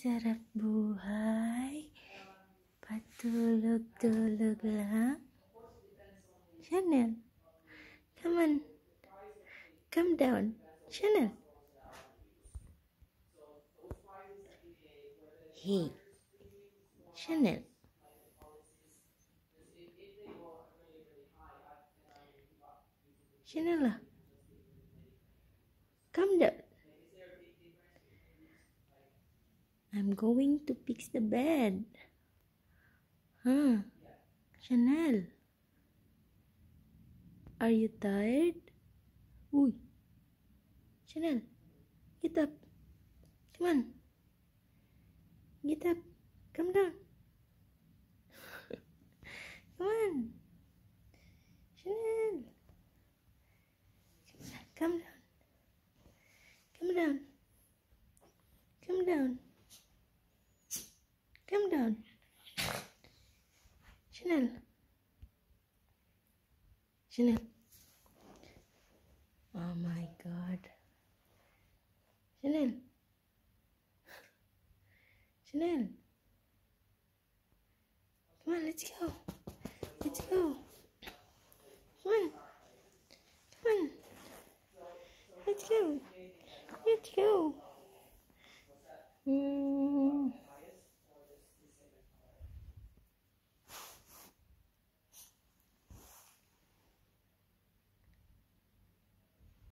Sarap buhay. Patulog-tulog lang. Chanel, come on. Come down. Chanel. Hey, Chanel. Chanel, come down. I'm going to fix the bed. Huh? Chanel. Are you tired? Uy. Chanel. Get up. Come on. Get up. Come down. Come on. Chanel. Come down. Come down. Come down. Come down. Chanel. Chanel. Oh my god. Chanel. Chanel. Come on, let's go. Let's go. Come on. Come on. Let's go. Let's go. Mm.